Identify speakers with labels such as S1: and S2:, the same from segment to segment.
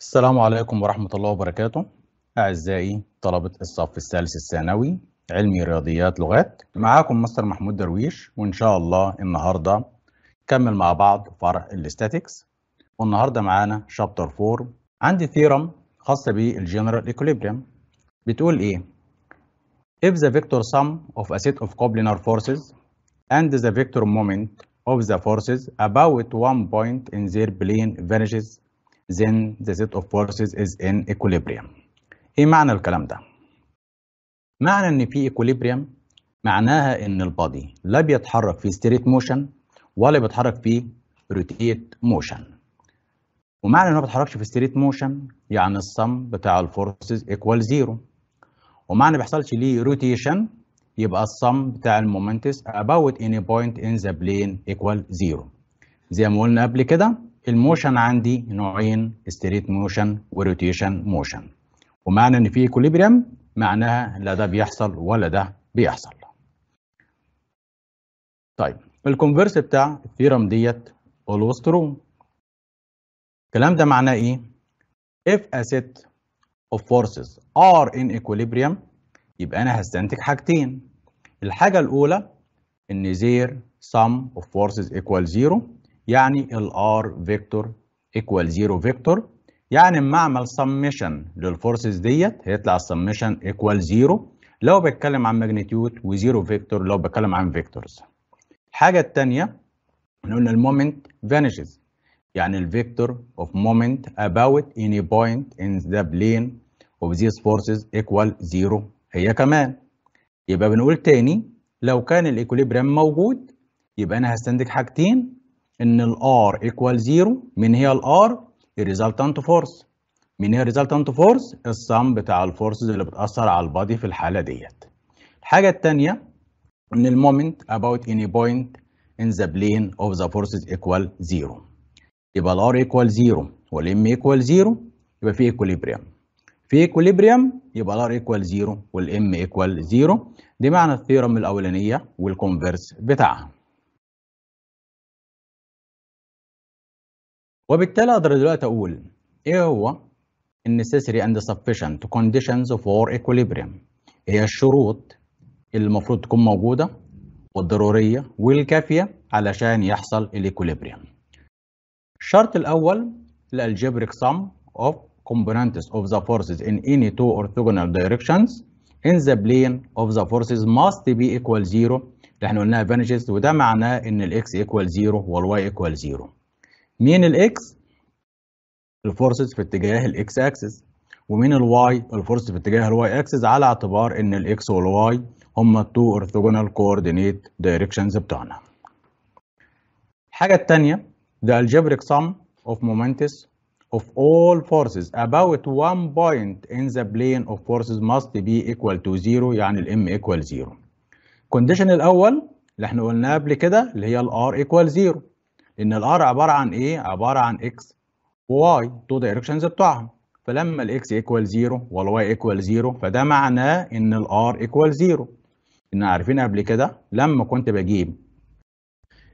S1: السلام عليكم ورحمة الله وبركاته. أعزائي طلبة الصف الثالث الثانوي علمي رياضيات لغات معاكم Mr. محمود درويش وإن شاء الله النهاردة نكمل مع بعض فرع ال statics. والنهاردة معانا chapter 4 عندي theorem خاصة بال general equilibrium بتقول إيه؟ If the vector sum of a set of coplanar forces and the vector moment of the forces about one point in their plane vanishes then the set of forces is in equilibrium. إيه معنى الكلام ده؟ معنى إن في equilibrium معناها إن ال body لا بيتحرك في straight motion ولا بيتحرك في rotate motion. ومعنى إنه ما بيتحركش في straight motion يعني السم بتاع ال forces equal zero. ومعنى ما بيحصلش ليه rotation يبقى السم بتاع ال moments about any point in the plane equal zero. زي ما قلنا قبل كده ال motion عندي نوعين straight motion و rotation motion. ومعنى إن في equilibrium معناها لا ده بيحصل ولا ده بيحصل. طيب ال converse بتاع ال theorem ديت always true الكلام ده معناه إيه؟ If a set of forces are in equilibrium يبقى أنا هستنتج حاجتين. الحاجة الأولى إن their sum of forces equal zero يعني ال R vector equal 0 vector يعني اما اعمل summation لل forces ديت هيطلع السميشن equal 0 لو بتكلم عن magnitude و zero vector لو بتكلم عن vectors الحاجة التانية قلنا ال moment vanishes يعني ال vector of moment about any point in the plane of these forces equal 0 هي كمان. يبقى بنقول تاني لو كان ال equilibrium موجود يبقى أنا هستنتج حاجتين إن ال R equal 0 من هي ال R ال resultant force من هي ال resultant force ال sum بتاع ال forces اللي بتأثر على ال body في الحالة ديت. الحاجة التانية إن ال moment about any point in the plane of the forces equal 0 يبقى ال R equal 0 وال M equal 0 يبقى في equilibrium. في equilibrium يبقى ال R equal 0 وال M equal 0 دي معنى ال theorem الأولانية وال converse بتاعها. وبالتالي أقدر دلوقتي أقول إيه هو ال necessary and sufficient conditions for equilibrium هي الشروط اللي المفروض تكون موجودة والضرورية والكافية علشان يحصل ال equilibrium الشرط الأول ال algebraic sum of components of the forces in any two orthogonal directions. In the plane of the forces must be equal zero. اللي إحنا قلناها vanishes وده معناه إن ال X equal zero وال Y equal zero. مين ال X ال forces في اتجاه الاكس اكسس ومين ال Y ال forces في اتجاه ال Y axis على اعتبار إن ال X وال Y هما ال two orthogonal coordinate directions بتوعنا. الحاجة الثانية the algebraic sum of moments of all forces. About one point in the plane of forces must be equal to zero يعني ال M equal zero. ال condition الأول اللي إحنا قلناه قبل كده اللي هي ال R equal zero. لأن ال R عبارة عن إيه؟ عبارة عن X و Y two directions بتوعهم. فلما ال X equal 0 وال Y equal 0 فده معناه إن ال R equal 0 إن عارفين قبل كده؟ لما كنت بجيب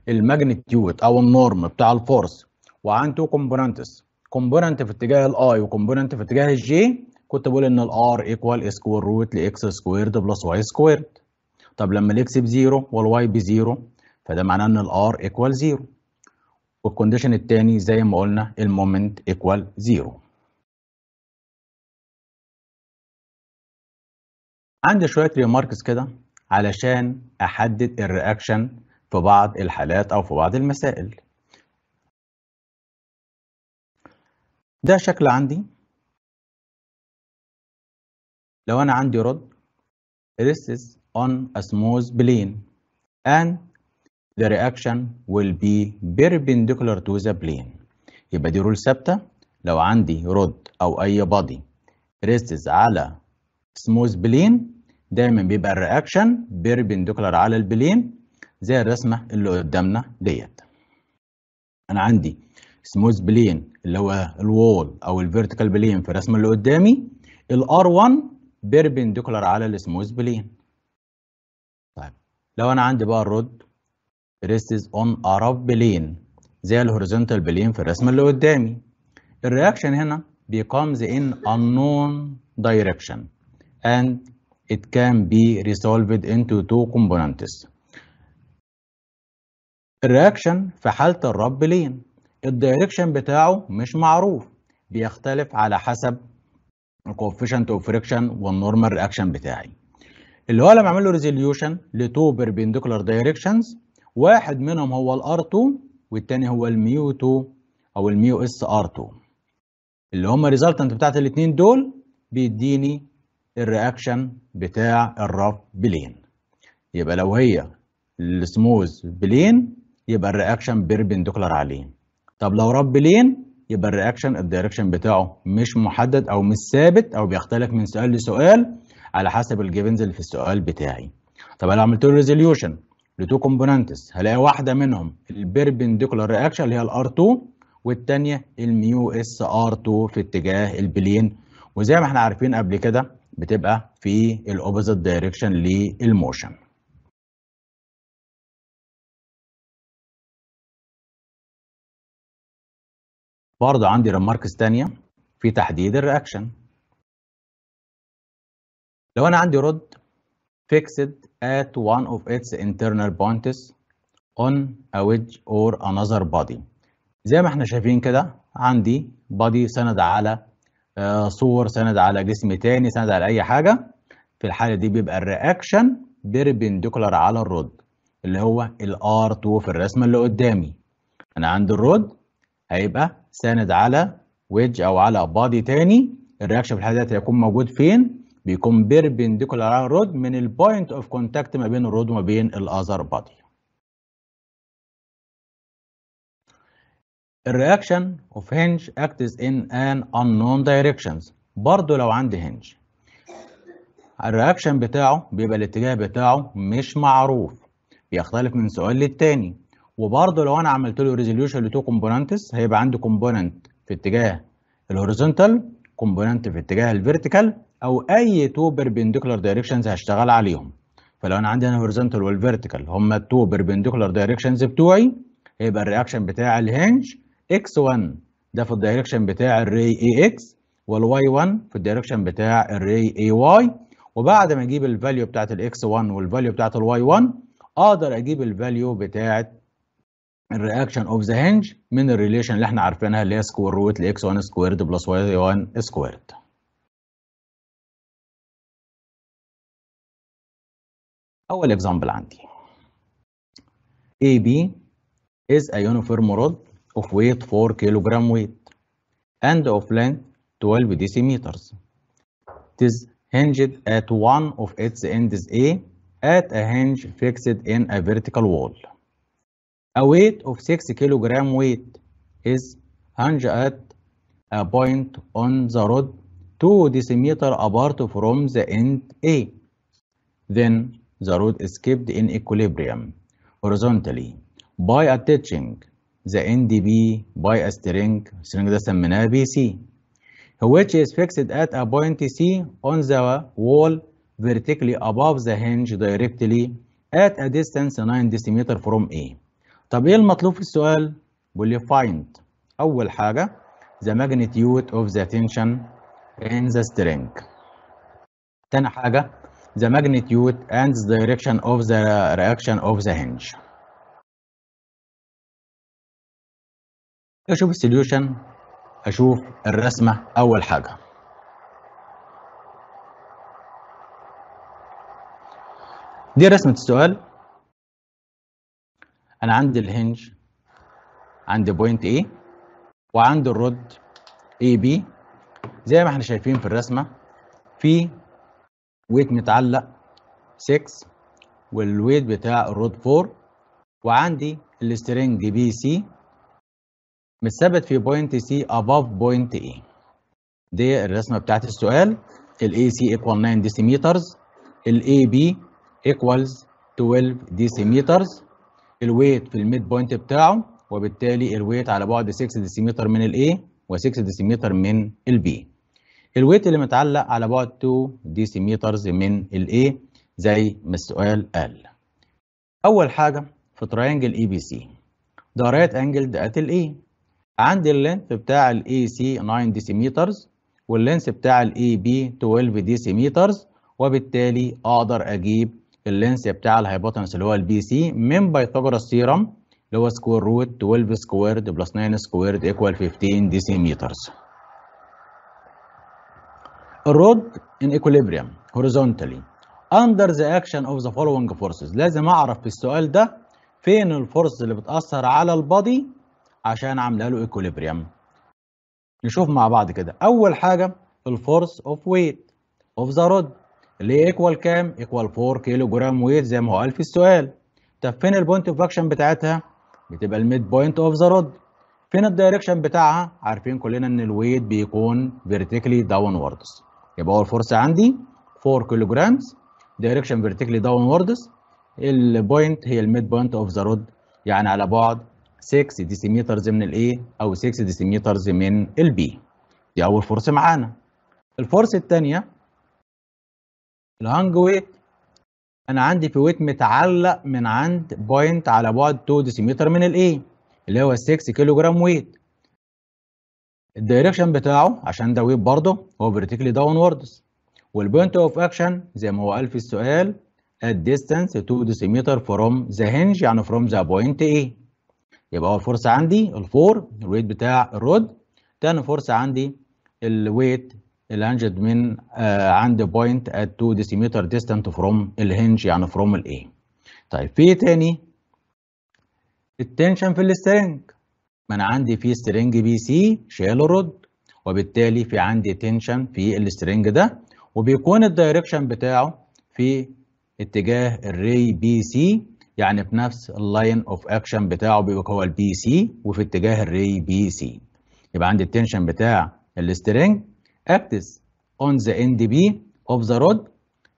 S1: ال magnitude أو ال norm بتاع ال force وعن two components component في اتجاه ال i و component في اتجاه ال j كنت بقول إن ال R equal square root ل X squared plus Y squared طب لما الاكس بزيرو والواي بزيرو فده معناه إن ال R equal 0 وال condition الثاني زي ما قلنا ال moment equal zero عندي شوية remarks كده علشان أحدد ال reaction في بعض الحالات أو في بعض المسائل. ده شكل عندي. لو أنا عندي rod rests on a smooth plane. And the reaction will be perpendicular to the plane. يبقى دي rule ثابتة. لو عندي rod أو أي body rests على smooth plane دايما بيبقى ال reaction perpendicular على ال plane زي الرسمة اللي قدامنا ديت. أنا عندي smooth plane اللي هو ال wall أو ال vertical plane في الرسمة اللي قدامي. ال R 1 perpendicular على ال smooth plane طيب لو أنا عندي بقى ال rod rests on a rough plane زي ال horizontal plane في الرسمه اللي قدامي. ال reaction هنا becomes in unknown direction and it can be resolved into two components. ال reaction في حالة ال rough plane ال direction بتاعه مش معروف. بيختلف على حسب ال coefficient of friction وال normal reaction بتاعي. اللي هو لما أعمل له resolution ل two perpendicular directions واحد منهم هو ال R 2 والتاني هو ال mu 2 أو ال mu S R 2 اللي هم ال resultant بتاعت الاثنين دول بيديني ال reaction بتاع ال rough plane. يبقى لو هي ال smooth plane يبقى ال reaction perpendicular عليه طب لو rough plane يبقى ال reaction ال direction بتاعه مش محدد أو مش ثابت أو بيختلف من سؤال لسؤال على حسب ال givens اللي في السؤال بتاعي. طب أنا عملت له resolution ل two components هلاقي واحدة منهم ال perpendicular reaction اللي هي ال R 2 والثانيه ال mu S R 2 في اتجاه ال plane. وزي ما إحنا عارفين قبل كده بتبقى في ال opposite direction لل motion برضه عندي remarks تانية في تحديد ال reaction. لو أنا عندي rod fixed at one of its internal points on a wedge or another body. زي ما إحنا شايفين كده عندي body سند على آه صور سند على جسم تاني سند على أي حاجة. في الحالة دي بيبقى ال reaction perpendicular على ال rod اللي هو ال R 2 في الرسمة اللي قدامي. أنا عندي ال rod هيبقى ساند على wedge أو على body تاني. ال reaction في الحالة دي هيكون موجود فين؟ بيكون perpendicular ال rod من ال point of contact ما بين ال rod وما بين ال other body ال reaction of hinge acts in an unknown directions. برضه لو عندي hinge ال reaction بتاعه بيبقى الاتجاه بتاعه مش معروف. بيختلف من سؤال للتاني. وبرضه لو أنا عملت له resolution ل two components هيبقى عندي component في اتجاه ال horizontal component في اتجاه ال vertical أو أي two perpendicular directions هشتغل عليهم. فلو أنا عندي هنا horizontal وال vertical هم ال two perpendicular directions بتوعي هيبقى ال reaction بتاع ال hinge x1 ده في ال direction بتاع ال ray A X وال Y 1 في ال direction بتاع ال ray A Y وبعد ما أجيب ال value بتاعت ال X 1 وال value بتاعت ال Y 1 أقدر أجيب ال value بتاعت ال reaction of the hinge من ال relation اللي إحنا عارفينها اللي هي square root ل X 1 squared plus Y 1 squared أول example عندي AB is a uniform rod of weight 4 kilogram weight and of length 12 decimeters. It is hinged at one of its ends A at a hinge fixed in a vertical wall. A weight of 6 kilogram weight is hinged at a point on the rod 2 decimeter apart from the end A. Then the rod is kept in equilibrium horizontally by attaching the end B by a string string ده سميناها BC which is fixed at a point C on the wall vertically above the hinge directly at a distance 9 decimeter from A طب إيه المطلوب في السؤال؟ بيقول لي find أول حاجة the magnitude of the tension in the string تاني حاجة the magnitude and the direction of the reaction of the hinge. أشوف السوليوشن أشوف الرسمة أول حاجة. دي رسمة السؤال أنا عندي ال hinge عندي point A وعندي ال rod AB زي ما إحنا شايفين في الرسمة في weight متعلق 6 وال weight بتاع ال rod 4 وعندي ال string BC متثبت في point C above point A. دي الرسمة بتاعت السؤال. ال AC equal 9 decimeters ال AB equals 12 decimeters ال weight في ال mid point بتاعه وبالتالي ال weight على بعد 6 ديسيمتر من ال A و6 ديسيمتر من ال B ال weight اللي متعلق على بعد 2 decimeters من ال A زي ما السؤال قال. أول حاجة في triangle ABC ده right angle at ال A عندي ال length بتاع ال AC 9 decimeters وال length بتاع ال AB 12 decimeters وبالتالي أقدر أجيب ال length بتاع ال hypotenuse اللي هو ال BC من Pythagoras theorem اللي هو square root 12 squared plus 9 squared equal 15 decimeters. ال rod in equilibrium horizontally under the action of the following forces. لازم أعرف في السؤال ده فين ال force اللي بتأثر على ال body عشان عامله له equilibrium. نشوف مع بعض كده. أول حاجة ال force of weight of the rod اللي هي equal كام؟ equal 4 kilogram weight زي ما هو قال في السؤال. طب فين ال point of action بتاعتها؟ بتبقى ال mid point of the rod فين ال direction بتاعها؟ عارفين كلنا إن ال weight بيكون vertically downwards يبقى هو ال force عندي 4 kilograms direction vertically downwards ال point هي ال mid point of the rod يعني على بعد 6 decimeters من ال A أو 6 decimeters من ال B دي أول force معانا. ال force الثانية ال hanged weight أنا عندي في weight متعلق من عند point على بعد 2 ديسيمتر من ال A اللي هو 6 kilogram weight ال direction بتاعه عشان ده weight برضه هو vertically downwards وال point of action زي ما هو قال في السؤال at distance 2 decimeter from the hinge يعني from the point A. يبقى اول force عندي ال four ال weight بتاع ال rod تاني force عندي ال weight ال hanged من آه عند point at 2 decimeter distant from ال hinge يعني from ال A طيب في تاني؟ ال tension في ال string ما أنا عندي في string BC شايل ال rod وبالتالي في عندي tension في ال string ده وبيكون ال direction بتاعه في اتجاه ال ray BC يعني في نفس ال line of action بتاعه بيبقى هو ال BC وفي اتجاه ال ray BC يبقى عندي ال tension بتاع ال string acts on the end B of the rod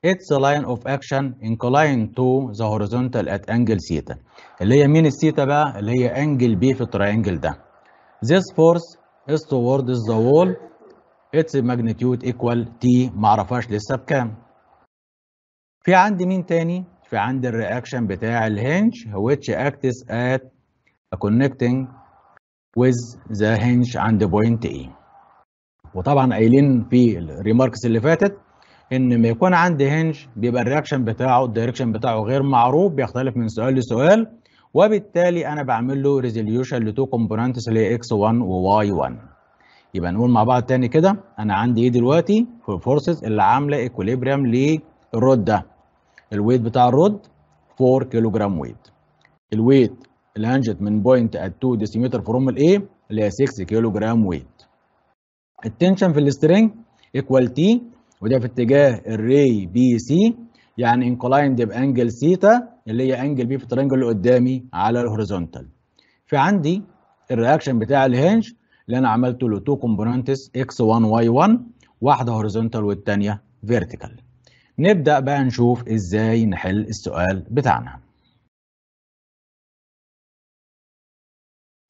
S1: its line of action inclined to the horizontal at angle theta اللي هي مين الثيتا بقى اللي هي angle B في ال triangle ده this force is towards the wall its magnitude equal T معرفهاش لسه بكام في عندي مين تاني في عندي ال reaction بتاع ال hinge which acts at connecting with the hinge عند point A وطبعا قايلين في ال remarks اللي فاتت إن لما يكون عندي hinge بيبقى ال reaction بتاعه ال direction بتاعه غير معروف بيختلف من سؤال لسؤال. وبالتالي أنا بعمل له resolution ل two components اللي هي X 1 و Y 1 يبقى نقول مع بعض تاني كده. أنا عندي إيه دلوقتي؟ في ال forces اللي عاملة equilibrium لل rod ده. ال weight بتاع ال rod 4 kilogram weight ال weight اللي hanged من point at 2 decimeter from ال A اللي هي 6 kilogram weight ال tension في ال string equal T وده في اتجاه ال ray BC يعني inclined ب angle theta اللي هي angle B في ال triangle اللي قدامي على ال horizontal في عندي ال reaction بتاع ال hinge اللي أنا عملته له two components X 1 Y 1 واحدة horizontal والثانيه vertical نبدأ بقى نشوف إزاي نحل السؤال بتاعنا.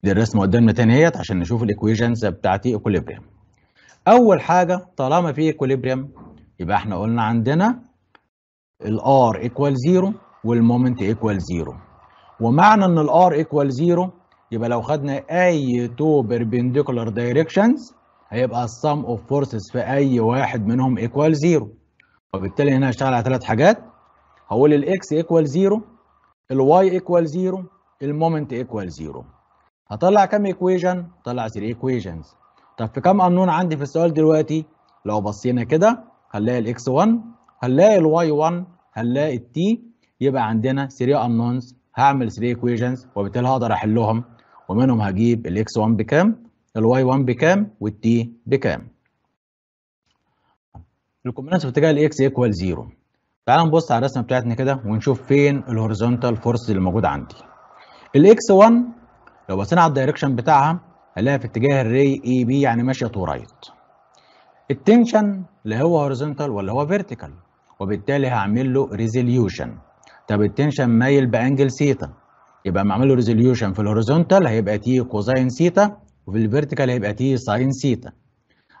S1: دي الرسمة قدامنا تاني اهيت عشان نشوف ال equations بتاعتي equilibrium أول حاجة طالما في equilibrium يبقى إحنا قلنا عندنا ال R equal 0 وال moment equal 0 ومعنى إن ال R equal 0 يبقى لو خدنا أي two perpendicular directions هيبقى ال sum of forces في أي واحد منهم equal 0 وبالتالي هنا هشتغل على ثلاث حاجات. هقول ال X equal 0 ال Y equal 0 ال moment equal 0 هطلع كام equation طلع 3 equations طب في كام قانون عندي في السؤال دلوقتي؟ لو بصينا كده هنلاقي ال X 1 هنلاقي ال Y 1 هنلاقي ال T يبقى عندنا 3 unknowns هعمل 3 equations وبالتالي هقدر أحلهم. ومنهم هجيب ال X 1 بكام؟ ال Y 1 بكام؟ وال T بكام؟ ال components في اتجاه ال X equal 0 تعال نبص على الرسمة بتاعتنا كده ونشوف فين ال horizontal force اللي موجود عندي. ال X 1 لو بصينا على ال direction بتاعها هنلاقيها في اتجاه ال ray AB يعني ماشية to right. ال tension اللي هو horizontal ولا هو vertical وبالتالي هعمل له resolution. طب ال tension مايل ب angle theta يبقى لما أعمل له resolution في ال horizontal هيبقى T cosine theta وفي ال vertical هيبقى T sine theta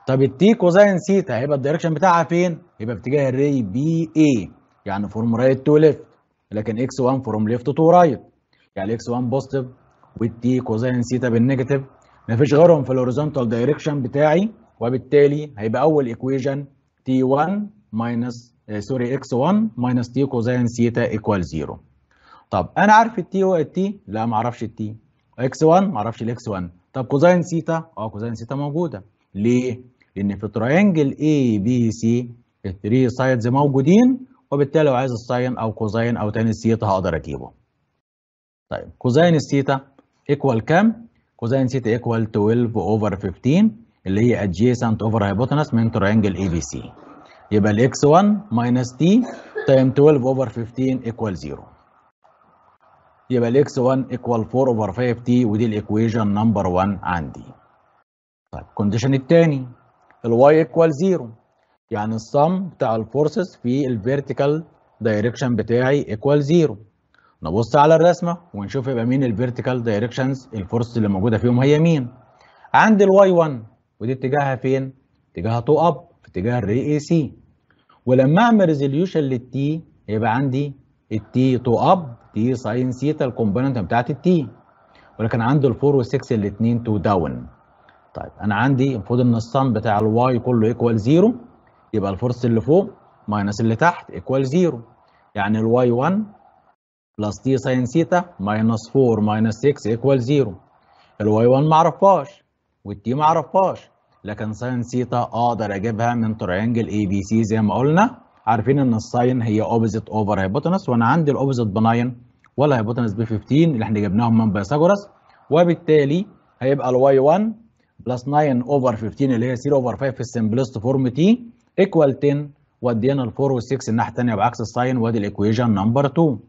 S1: طب ال T cosine theta هيبقى ال direction بتاعها فين؟ يبقى في اتجاه ال ray BA يعني from right to left لكن X 1 from left to right يعني X 1 positive وال T cosine theta بال negative مفيش غيرهم في ال horizontal direction بتاعي وبالتالي هيبقى أول equation T 1 minus sorry X 1 minus T cosine theta equal 0 طب أنا عارف ال T وال T لا ما أعرفش ال T X 1 ما أعرفش ال X 1 طب cosine theta آه cosine theta موجودة. ليه؟ لأن في triangle ABC ال three sides موجودين وبالتالي لو عايز ال sine أو cosine أو tan ال theta هقدر أجيبه. طيب cosine ال theta equal كام؟ cosine theta equal 12 over 15 اللي هي adjacent over hypotenuse من triangle ABC يبقى ال X 1 minus T time 12 over 15 equal 0 يبقى ال X 1 equal 4 over 5 T ودي ال equation number 1 عندي. طيب ال condition الثاني ال Y equal 0 يعني ال sum بتاع ال forces في ال vertical direction بتاعي equal 0 نبص على الرسمة ونشوف يبقى مين ال vertical directions ال force اللي موجودة فيهم هي مين. عندي ال Y 1 ودي اتجاهها فين؟ اتجاهها to up في اتجاه ال ray AC ولما أعمل resolution لل T يبقى عندي ال T to up T sine theta ال component بتاعت ال T ولكن عندي ال four و6 الاثنين to down طيب أنا عندي المفروض إن ال sum بتاع ال Y كله equal 0 يبقى ال force اللي فوق minus اللي تحت equal 0 يعني ال Y 1 plus T sine theta minus 4 minus 6 equal 0 ال Y 1 ما اعرفهاش وال T ما اعرفهاش لكن sine theta أقدر أجيبها من triangle ABC زي ما قلنا. عارفين إن ال sine هي opposite over hypotenuse وأنا عندي ال opposite ب 9 وال hypotenuse ب 15 اللي إحنا جبناهم من Pythagoras وبالتالي هيبقى ال Y 1 plus 9 over 15 اللي هي 0 over 5 في ال simplest form T equal 10 ودينا ال 4 وال 6 الناحية الثانية بعكس ال sign وأدي ال equation number 2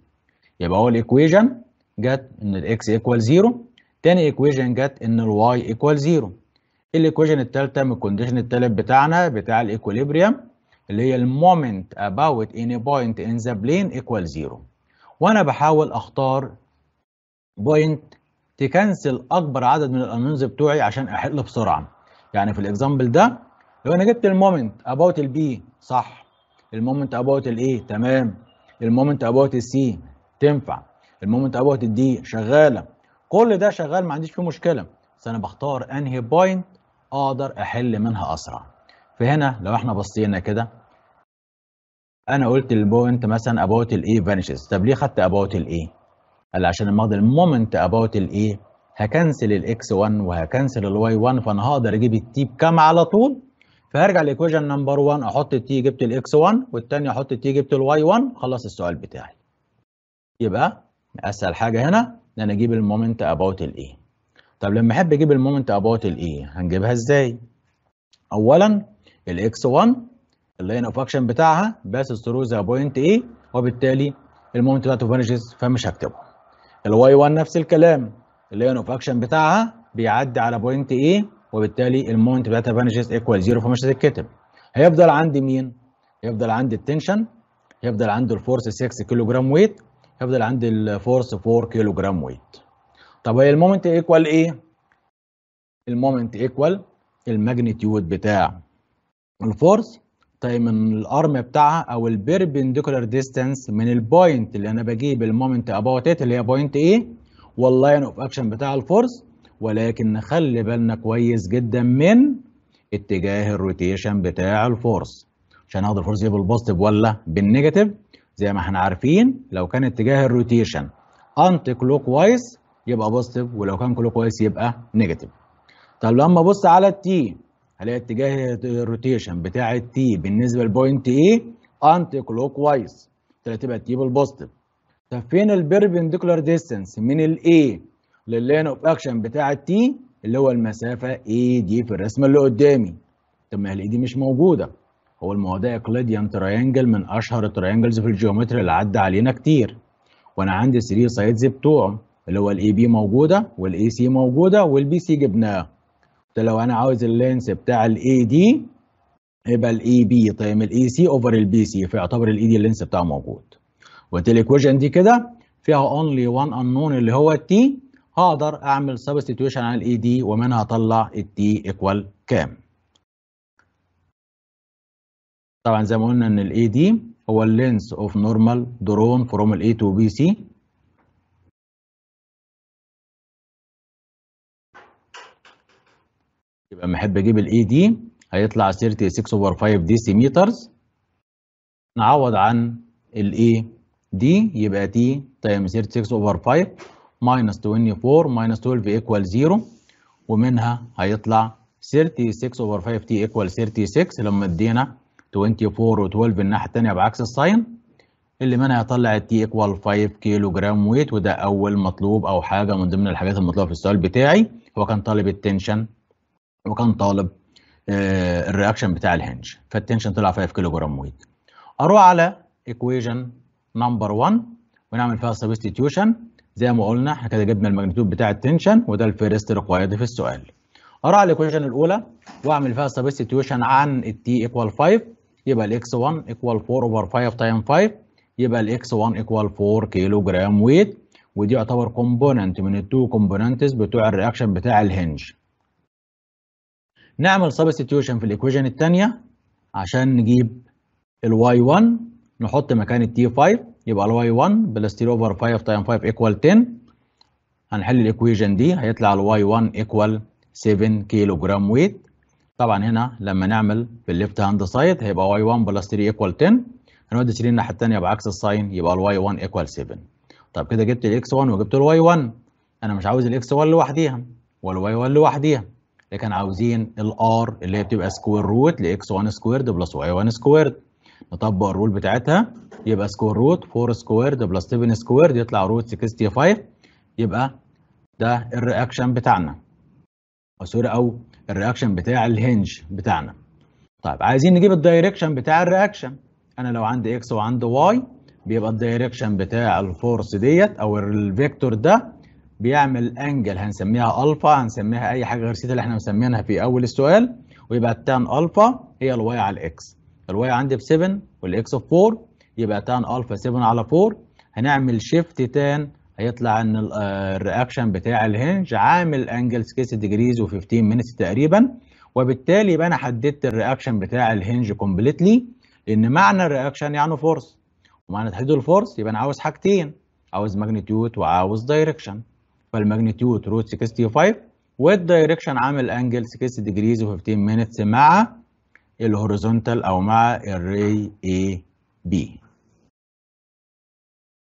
S1: يبقى اول equation جت إن ال X equal 0 تاني equation جت إن ال Y equal 0 ال equation الثالثه من ال condition الثالث بتاعنا بتاع ال equilibrium اللي هي ال moment about any point in the plane equal 0 وأنا بحاول أختار point ت cancel أكبر عدد من ال unknowns بتوعي عشان أحل بسرعة. يعني في ال example ده لو أنا جبت ال moment about ال B صح ال moment about ال A تمام ال moment about ال C تنفع. ال moment about ال D شغاله. كل ده شغال ما عنديش فيه مشكله. بس أنا بختار انهي point أقدر احل منها اسرع. فهنا لو إحنا بصينا كده أنا قلت ال point مثلا about ال A vanishes. طب ليه خدت about ال A قال عشان لما اخد المومنت about الاي هكنسل الاكس 1 وه cancel ال Y 1 فأنا هقدر أجيب ال T بكام على طول؟ فهرجع ل equation number 1 أحط ال T جبت ال X 1 والثانيه أحط ال T جبت ال Y 1 خلص السؤال بتاعي. يبقى أسهل حاجة هنا إن أنا أجيب ال moment about ال A طب لما أحب أجيب ال moment about ال A هنجيبها إزاي؟ اولا ال X 1 ال line of action بتاعها passes through the point A وبالتالي ال moment بتاعته vanishes فمش هكتبه. ال Y 1 نفس الكلام ال line of action بتاعها بيعدي على point A وبالتالي ال moment بتاعتها vanishes equal zero فمش هتتكتب. هيفضل عندي مين؟ هيفضل عندي ال tension هيفضل عندي ال force 6 كيلو جرام weight هيفضل عندي ال force 4 كيلو جرام weight طب هي ال moment equal إيه؟ ال moment equal ال magnitude بتاع ال force times ال arm بتاعها أو ال perpendicular distance من ال point اللي أنا بجيب ال moment about it اللي هي point A؟ وال line of action بتاع ال force ولكن نخلي بالنا كويس جدا من اتجاه ال rotation بتاع ال force عشان اخد ال force دي بال positive ولا بال negative زي ما إحنا عارفين لو كان اتجاه ال rotation anticlockwise يبقى positive ولو كان clockwise يبقى negative طب لما أبص على ال T هلاقي اتجاه ال rotation بتاع ال T بالنسبة ل point A anticlockwise تبقى ال T بال positive طب فين ال perpendicular distance من ال A لل line of action بتاع ال T اللي هو المسافة AD في الرسمة اللي قدامي. طب ما ال AD مش موجودة. هو الموضوع Euclidean triangle من أشهر ال triangles في ال geometry اللي عدى علينا كتير. وأنا عندي 3 sides بتوعه اللي هو ال AB موجودة وال AC موجودة وال BC جبناه. لو أنا عاوز ال length بتاع ال AD يبقى ال AB times ال AC over ال BC فيعتبر ال AD ال length بتاعه موجود. وقت ال equation دي كده فيها only one unknown اللي هو ال T هقدر أعمل substitution على ال AD ومنها أطلع ال T equal كام؟ طبعا زي ما قلنا إن ال AD هو ال length of normal drawn from ال A to BC يبقى لما أحب أجيب ال AD هيطلع 36 over 5 decimeters نعوض عن ال AD يبقى T times 36 over 5 minus 24 minus 12 equal 0 ومنها هيطلع 36 over 5 T equal 36 لما ودينا 24 و12 الناحيه الثانية بعكس ال sign اللي منها هيطلع ال T equal 5 kilogram weight وده أول مطلوب أو حاجة من ضمن الحاجات المطلوبة في السؤال بتاعي. هو كان طالب ال tension وكان طالب آه ال reaction بتاع ال hinge. فال tension طلع 5 kilogram weight أروح على equation number 1 ونعمل فيها substitution زي ما قلنا إحنا كده جبنا ال magnitude بتاع ال tension وده ال first required في السؤال. أروح على ال equation الأولى وأعمل فيها substitution عن ال T equal 5 يبقى ال X 1 equal 4 over 5 times 5 يبقى ال X 1 equal 4 kilogram weight ودي يعتبر component من ال two components بتوع ال reaction بتاع ال hinge نعمل substitution في ال equation الثانية عشان نجيب ال Y 1 نحط مكان ال T 5 يبقى ال Y 1 plus 3 over 5 times 5 equal 10 هنحل ال equation دي هيطلع ال Y 1 equal 7 kilogram weight طبعا هنا لما نعمل في hand side هيبقى Y 1 plus 3 equal 10 هنودي 3 الناحية الثانية بعكس ال sign يبقى ال Y 1 equal 7 طب كده جبت ال X 1 وجبت ال Y 1 أنا مش عاوز ال X 1 لوحديها وال Y 1 لوحديها. لكن عاوزين ال R اللي هي بتبقى square root ل X 1 squared plus Y 1 squared نطبق ال rule بتاعتها يبقى square root 4 squared plus 7 squared يطلع root 65 يبقى ده ال reaction بتاعنا. أو sorry أو ال reaction بتاع ال hinge بتاعنا. طيب عايزين نجيب ال direction بتاع ال reaction. أنا لو عندي X وعندي Y بيبقى ال direction بتاع ال force ديت أو ال vector ده بيعمل angle هنسميها الفا هنسميها أي حاجة غير سيتا اللي إحنا مسمينها في أول السؤال ويبقى التان الفا هي الواي على الاكس الواي عندي ب 7 وال X ب 4 يبقى tan alpha 7 على 4 هنعمل shift tan هيطلع إن ال reaction بتاع ال hinge عامل angle 60 degrees و15 minutes تقريبا وبالتالي يبقى أنا حددت ال reaction بتاع ال hinge completely لأن معنى ال reaction يعني force ومعنى تحديد ال force يبقى أنا عاوز حاجتين عاوز magnitude وعاوز direction فال magnitude root 65 وال direction عامل angle 60 degrees و15 minutes مع ال horizontal أو مع ال ray AB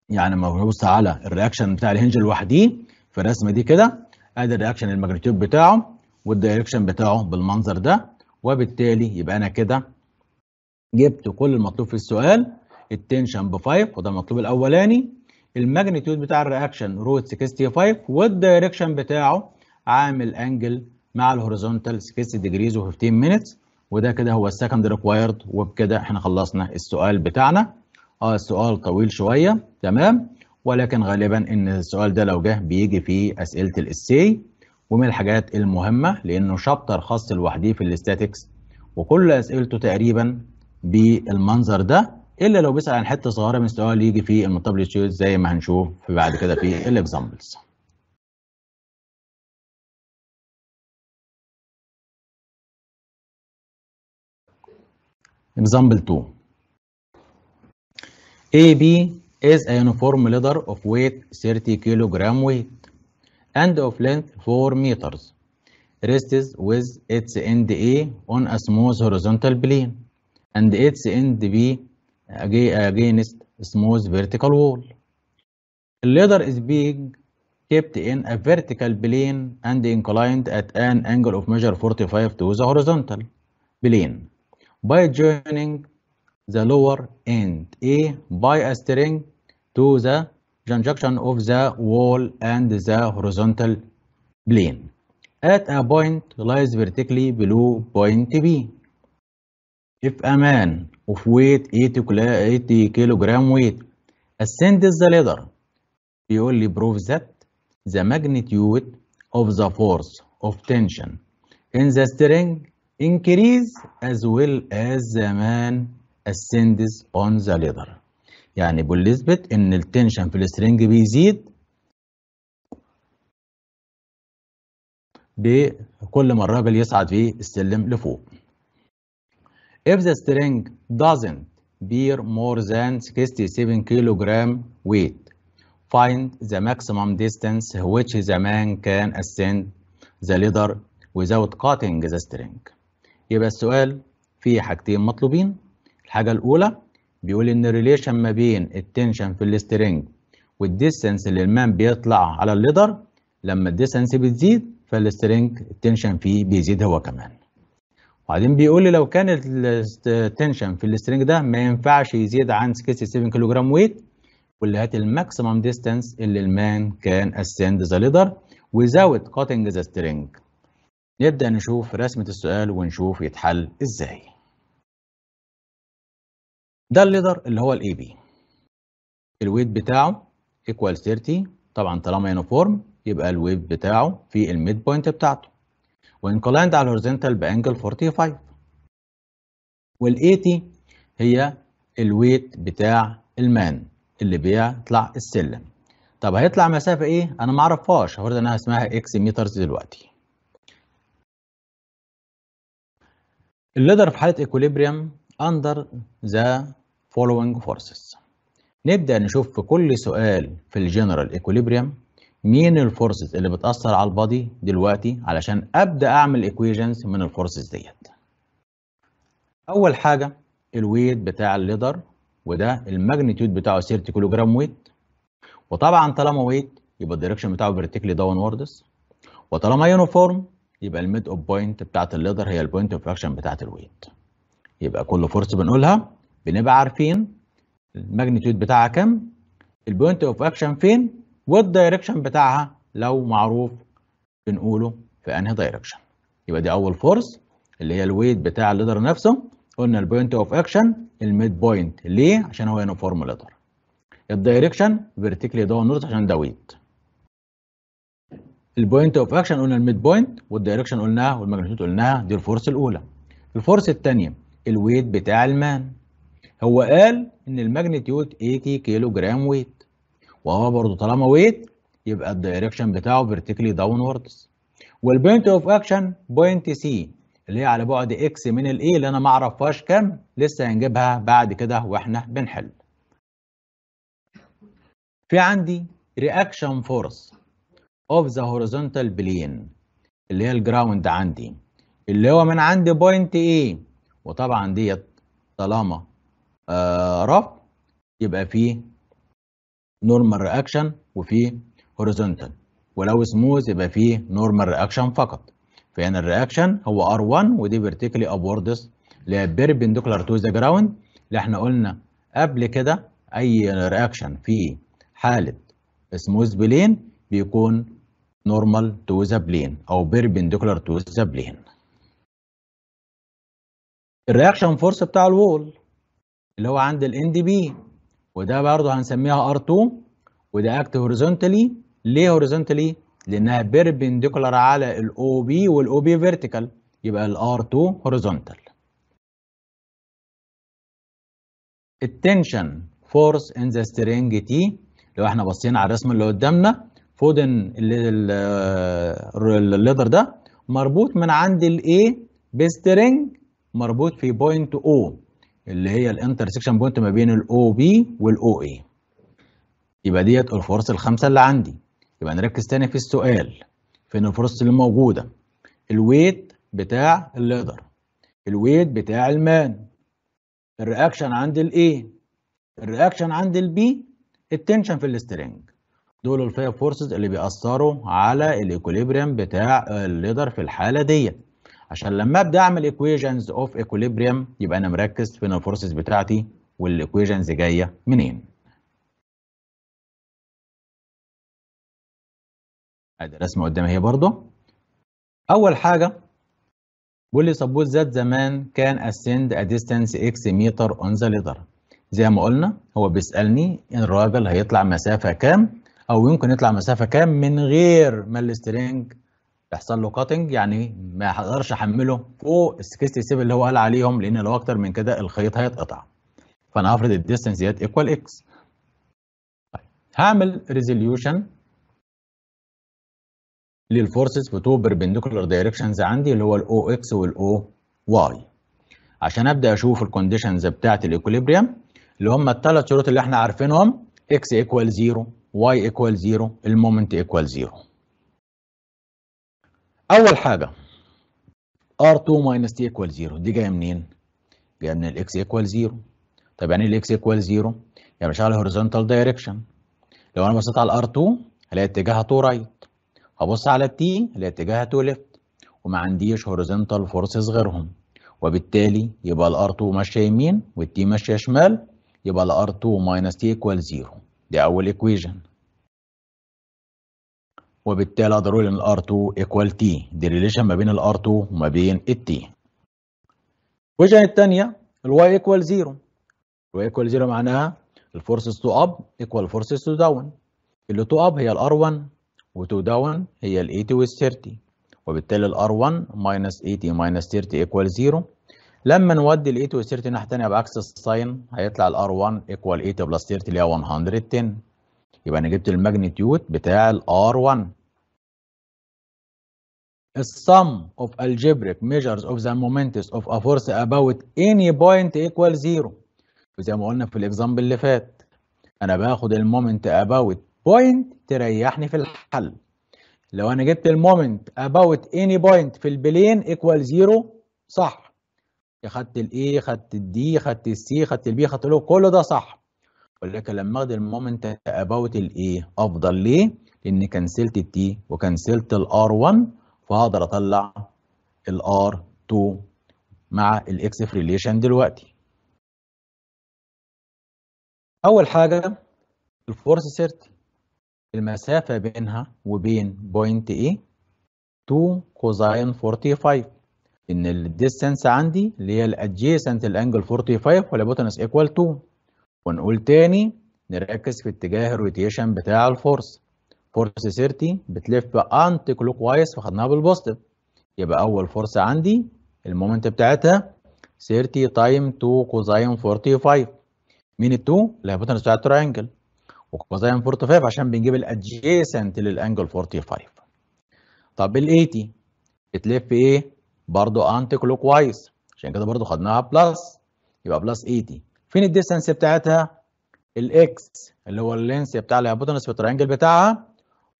S1: يعني لما ببص على ال reaction بتاع ال hinge لوحديه في الرسمة دي كده. آدي ال reaction ال magnitude بتاعه وال direction بتاعه بالمنظر ده. وبالتالي يبقى أنا كده جبت كل المطلوب في السؤال ال tension ب 5 وده المطلوب الأولاني. ال magnitude بتاع ال reaction root 65 وال direction بتاعه عامل angle مع ال horizontal 60 degrees و15 minutes وده كده هو ال second required وبكده إحنا خلصنا السؤال بتاعنا. آه السؤال طويل شوية تمام؟ ولكن غالبا إن السؤال ده لو جه بيجي في أسئلة ال essay ومن الحاجات المهمة لأنه chapter خاص لوحده في ال statics وكل أسئلته تقريبا بالمنظر ده إلا لو بيسأل عن حتة صغيرة من السؤال يجي في ال multiple choose زي ما هنشوف بعد كده في ال examples Example 2. AB is a uniform ladder of weight 30 kilogram weight and of length 4 meters. Rests with its end A on a smooth horizontal plane and its end B against a smooth vertical wall. The ladder is being kept in a vertical plane and inclined at an angle of measure 45 to the horizontal plane by joining the lower end A by a string to the junction of the wall and the horizontal plane at a point lies vertically below point B. If a man of weight 80 kilogram weight ascends the ladder, he only proves that the magnitude of the force of tension in the string increase as well as the man ascends on the ladder يعني بنثبت ان التنشن في السترنج بيزيد بكل ما الراجل يصعد في السلم لفوق if the string doesn't bear more than 67 kilogram weight find the maximum distance which the man can ascend the ladder without cutting the string يبقى السؤال فيه حاجتين مطلوبين الحاجة الأولى بيقول إن ال relation ما بين ال tension في ال string وال distance اللي ال man بيطلع على ال ladder لما ال distance بتزيد فال string ال tension فيه بيزيد هو كمان. وبعدين بيقول لي لو كان ال tension في ال string ده ما ينفعش يزيد عن 67 kilogram weight واللي هات ال maximum distance اللي ال man can ascend the ladder without cutting the string. نبدأ نشوف رسمة السؤال ونشوف يتحل إزاي. ده ال ladder اللي هو ال AB ال weight بتاعه equal 30 طبعا طالما uniform يبقى ال weight بتاعه في ال mid point بتاعته. و inclined على ال horizontal ب angle 45 وال 80 هي ال weight بتاع ال man اللي بيطلع السلم. طب هيطلع مسافة إيه؟ أنا ما أعرفهاش. هفرض إنها اسمها x meters دلوقتي. ال ladder في حالة equilibrium under the following forces نبدأ نشوف في كل سؤال في ال general equilibrium مين ال forces اللي بتأثر على ال body دلوقتي علشان أبدأ أعمل equations من ال forces ديت. أول حاجة ال weight بتاع ال ladder وده ال magnitude بتاعه 30 كيلو جرام weight وطبعا طالما weight يبقى ال direction بتاعه vertically downwards وطالما uniform يبقى ال mid of point بتاعت ال ladder هي ال point of action بتاعت ال weight. يبقى كل force بنقولها. بنبقى عارفين ال magnitude بتاعها كام ال point of action فين وال direction بتاعها لو معروف بنقوله في أنهي direction يبقى دي أول force اللي هي ال weight بتاع ال ladder نفسه. قلنا ال point of action ال mid point ليه؟ عشان هو uniform ladder ال direction vertically downwards عشان ده weight ال point of action قلنا ال mid point وال direction قلناها وال magnitude قلناها دي الفورس الأولى. الفورس الثانية الويت بتاع المان هو قال إن ال magnitude 80 كيلو جرام weight وهو برضه طالما weight يبقى ال direction بتاعه vertically downwards وال point of action point C اللي هي على بعد x من ال A اللي أنا ما أعرفهاش كام لسه هنجيبها بعد كده وإحنا بنحل. في عندي reaction force of the horizontal plane اللي هي ال ground عندي اللي هو من عند point A وطبعا ديت طالما آه rough يبقى فيه normal reaction وفي horizontal ولو smooth يبقى فيه normal reaction فقط. فهنا ال reaction هو R1 ودي vertically upwards اللي perpendicular to the ground اللي إحنا قلنا قبل كده أي reaction في حالة smooth plane بيكون normal to the plane أو perpendicular to the plane ال reaction force بتاع ال wall اللي هو عند ال end B وده برضه هنسميها R2 وده act horizontally ليه horizontally؟ لأنها perpendicular على ال OB وال OB vertical يبقى ال R 2 horizontal ال tension force in the string T لو إحنا بصينا على الرسم اللي قدامنا فودن ال ladder ده مربوط من عند ال A ب string مربوط في point O اللي هي ال intersection point ما بين ال OB وال OA يبقى ديت ال forces الخمسه اللي عندي. يبقى نركز تاني في السؤال. فين ال forces اللي موجودة؟ الويت بتاع الليدر. الويت بتاع المان. الرياكشن عند ال A ال reaction عند ال B ال tension في ال string دول ال five forces اللي بيأثروا على ال equilibrium بتاع ال ladder في الحالة ديت. عشان لما أبدأ أعمل equations of equilibrium يبقى أنا مركز فين ال forces بتاعتي وال equations جاية منين. أدي الرسمة قدامي هي برضو. أول حاجة بيقول لي that the man can ascend a distance x meter on the ladder زي ما قلنا هو بيسألني الراجل هيطلع مسافة كام أو يمكن يطلع مسافة كام من غير ما ال string يحصل له cutting يعني ما أقدرش أحمله فوق ال 67 اللي هو قال عليهم لأن لو أكتر من كده الخيط هيتقطع. فأنا هفرض ال distance ديت equal x هعمل resolution لل forces في two perpendicular directions عندي اللي هو ال OX وال O Y عشان أبدأ أشوف ال conditions بتاعت ال equilibrium اللي هم الثلاث شروط اللي إحنا عارفينهم X equal 0 Y equal 0 ال moment equal 0 أول حاجة. R2 minus T equal 0 دي جاية منين؟ جاية من ال X equal 0 طب يعني إيه ال X equal 0 يعني بشتغل horizontal direction لو أنا بصيت على ال R 2 هلاقي اتجاهها to right هبص على ال T هلاقي اتجاهها to left وما عنديش horizontal forces غيرهم. وبالتالي يبقى ال R 2 ماشية يمين وال T ماشية شمال يبقى ال R 2 minus T equal 0 دي أول equation وبالتالي أقدر أقول إن ال R 2 equal T دي relation ما بين ال R 2 وما بين ال T ال equation الثانية ال Y equal 0 ال Y equal 0 معناها ال forces to up equal ال forces to down اللي to up هي ال R 1 و to down هي ال 80 وال 30 وبالتالي ال R 1 minus 80 minus 30 equal 0 لما نودي ال 80 وال 30 الناحيه الثانية بعكس ال sign هيطلع ال R 1 equal 80 plus 30 اللي هي 110 يبقى أنا جبت ال magnitude بتاع ال R 1 السم of algebraic measures of the moments of a force about any point equal zero. وزي ما قلنا في ال example اللي فات. أنا باخد ال moment about point تريحني في الحل. لو أنا جبت ال moment about any point في ال plane equal zero صح. خدت ال A خدت ال D خدت ال C خدت ال B خدت ال كل ده صح. ولكن لما أخد ال moment about ال A أفضل ليه؟ لأن كنسلت التي وكنسلت ال R 1 فهقدر أطلع الار 2 مع ال X relation دلوقتي. أول حاجة ال force 30 المسافة بينها وبين point A 2 cosine 45 إن ال distance عندي اللي هي ال adjacent ال angle 45 وال hypotenuse equal 2 ونقول تاني نركز في اتجاه ال rotation بتاع ال force. force 30 بتلف anti clockwise فخدناها بال positive. يبقى أول force عندي ال moment بتاعتها 30 time 2 cosine 45 مين ال 2 ال hypotenuse بتاع ال triangle و cosine 45 عشان بنجيب ال adjacent لل angle 45 طب ال 80 بتلف إيه؟ برضه anti clockwise عشان كده برضه خدناها plus يبقى plus 80 فين ال distance بتاعتها؟ ال X اللي هو ال length بتاع ال hypotenuse في ال triangle بتاعها؟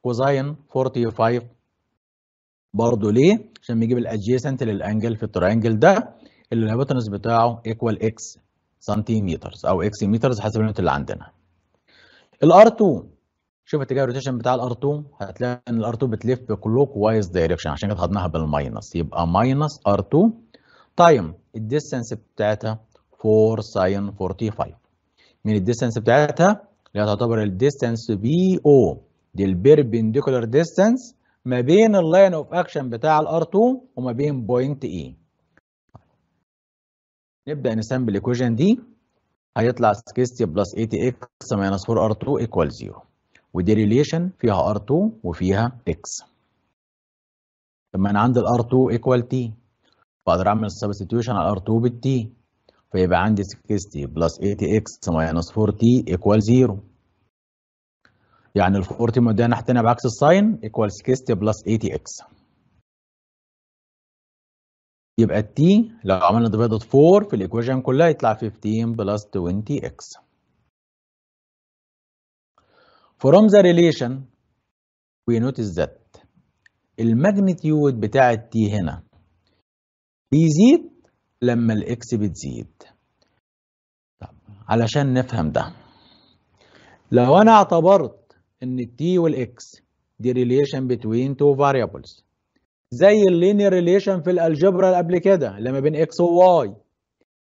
S1: cosine 45 برضه ليه؟ عشان بيجيب ال adjacent لل angle في ال triangle ده اللي ال hypotenuse بتاعه equal X centimeters أو X meters حسب ال unit اللي عندنا. ال R 2 شوف اتجاه ال rotation بتاع ال R 2 هتلاقي إن ال R 2 بتلف ب clockwise direction عشان كده خدناها بال minus يبقى minus R 2 time ال distance بتاعتها 4 sine 45 من ال distance بتاعتها اللي هتعتبر ال distance B أو D ال perpendicular distance ما بين ال line of action بتاع ال R 2 وما بين point A. نبدأ نسمي ال equation دي. هيطلع 60 plus 80 X minus 4 R 2 equal 0 ودي relation فيها R 2 وفيها X. لما أنا عندي ال R 2 equal T فاقدر اعمل substitution على R 2 بال T فيبقى عندي 60 plus 80 X minus 4 T equal 0 يعني ال 4 T موديها ناحية الثانية بعكس ال sign equal 60 plus 80 X يبقى ال T لو عملنا divided 4 في ال equation كلها يطلع 15 plus 20 X From the relation we notice that ال magnitude بتاع ال T هنا بيزيد لما ال X بتزيد. طب علشان نفهم ده. لو أنا اعتبرت إن ال T وال X دي relation between two variables زي ال linear relation في ال algebra اللي قبل كده اللي ما بين X و Y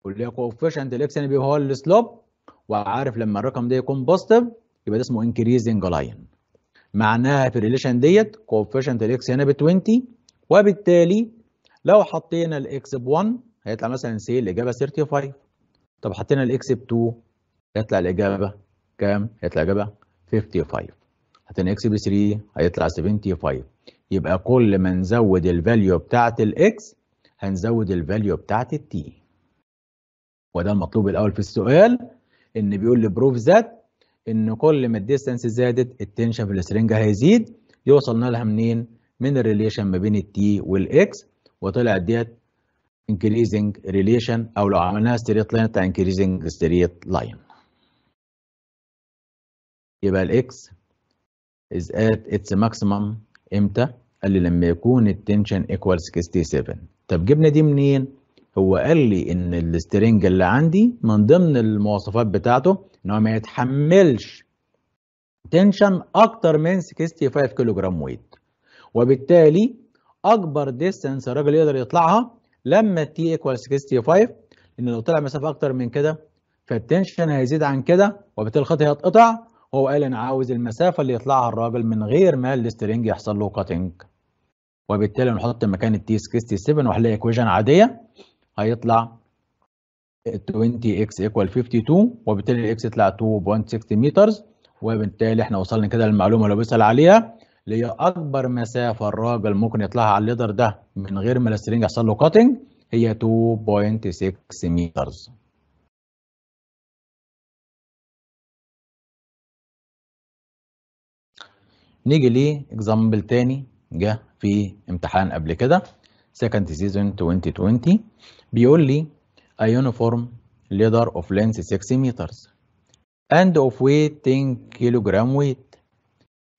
S1: واللي هي coefficient ال X اللي هو ال slope وعارف لما الرقم ده يكون positive يبقى ده اسمه increasing line معناها في ال relation ديت coefficient ال X هنا ب 20 وبالتالي لو حطينا ال X ب 1 هيطلع مثلا سي الإجابة 35 طب حطينا ال X ب 2 هيطلع الإجابة كام؟ هيطلع الإجابة 55 X ب 3 هيطلع 75 يبقى كل ما نزود ال value بتاعت ال X هنزود ال value بتاعت ال T وده المطلوب الأول في السؤال إن بيقول لي prove that إن كل ما ال distance زادت ال tension في ال string هيزيد. دي وصلنا لها منين؟ من ال relation ما بين ال T وال X وطلعت ديت increasing relation أو لو عملناها straight line بتاع straight line. يبقى ال X is at its maximum إمتى؟ قال لي لما يكون ال tension equal 67 طب جبنا دي منين؟ هو قال لي إن ال string اللي عندي من ضمن المواصفات بتاعته إن هو ما يتحملش tension أكتر من 65 كيلو جرام weight وبالتالي أكبر distance الراجل يقدر يطلعها لما T equal 65 ان لو طلع مسافة أكتر من كده فال tension هيزيد عن كده وبالتالي الخط هيتقطع هو قال أنا عاوز المسافة اللي يطلعها الراجل من غير ما ال string يحصل له cutting وبالتالي نحط مكان ال T 67 وهنلاقي equation عادية؟ هيطلع 20 X equal 52 وبالتالي ال X يطلع 2.60 متر وبالتالي إحنا وصلنا كده للمعلومة اللي بيسأل عليها اللي هي أكبر مسافة الراجل ممكن يطلعها على ال ladder ده من غير ما ال string يحصل له cutting هي 2.6 متر نيجي ل example تاني جه في امتحان قبل كده second season 2020 بيقول لي a uniform leader of length 6 meters and of weight 10 kilogram weight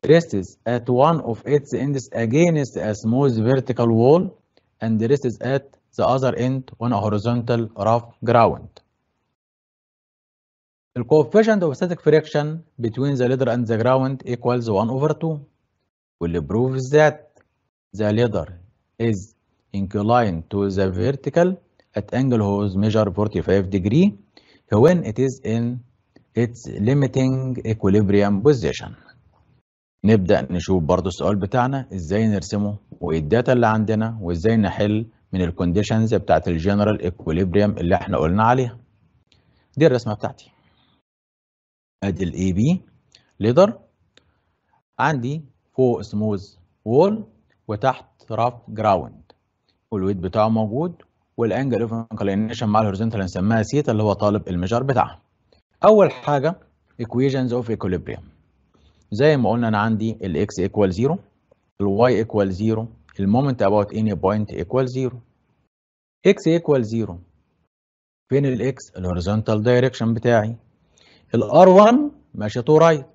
S1: rests at one of its ends against a smooth vertical wall and rests at the other end on a horizontal rough ground. The coefficient of static friction between the leader and the ground equals 1 over 2 واللي prove that the ladder is inclined to the vertical at angle whose measure 45 degree when it is in its limiting equilibrium position. نبدأ نشوف برضو السؤال بتاعنا إزاي نرسمه وايه ال data اللي عندنا وازاي نحل من ال conditions بتاعت ال general equilibrium اللي إحنا قلنا عليها. دي الرسمة بتاعتي. ادي ال AB ladder. عندي فوق smooth wall وتحت rough ground. وال weight بتاعه موجود وال angle of inclination مع ال horizontal هنسميها سيتا اللي هو طالب ال measure بتاعها. أول حاجة equations of equilibrium. زي ما قلنا أنا عندي ال X equal 0 ال Y equal 0 ال moment about any point equal 0 X equal 0 فين ال X ال horizontal direction بتاعي. ال R 1 ماشية to right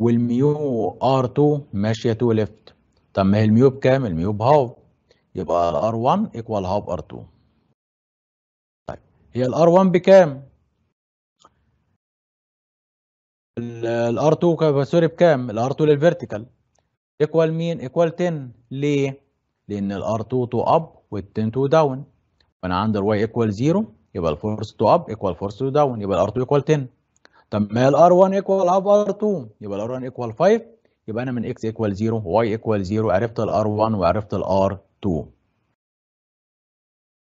S1: وال mu R 2 ماشية to left. طب ما هي ال mu بكام ال mu ب half. يبقى ال R 1 equal half R 2 طيب هي ال R 1 بكام؟ ال R 2 sorry بكام؟ ال R 2 لل vertical. equal مين؟ equal 10 ليه؟ لأن ال R 2 to up وال 10 to down وأنا عندي ال Y equal 0 يبقى ال force to up equal force to down يبقى ال R 2 equal 10 طب ما ال R 1 equal half R 2 يبقى ال R 1 equal 5 يبقى أنا من X equal 0 Y equal 0 عرفت ال R 1 وعرفت ال R 2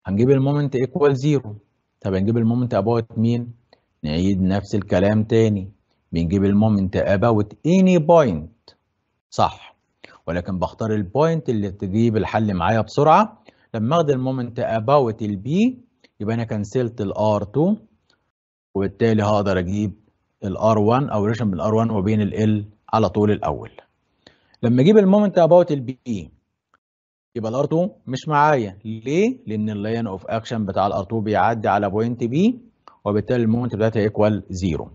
S1: هنجيب ال moment equal 0 طب هنجيب ال moment about مين؟ نعيد نفس الكلام تاني. بنجيب ال moment about any point. صح. ولكن بختار ال point اللي تجيب الحل معايا بسرعة. لما أخد ال moment about ال B يبقى أنا cancelت ال R 2 وبالتالي هقدر أجيب ال R 1 أو relation بين ال R 1 وبين ال على طول الأول لما أجيب ال moment about ال B يبقى ال R 2 مش معايا ليه لأن ال line of action بتاع ال R 2 بيعدي على point B وبالتالي ال moment بتاعتها equal 0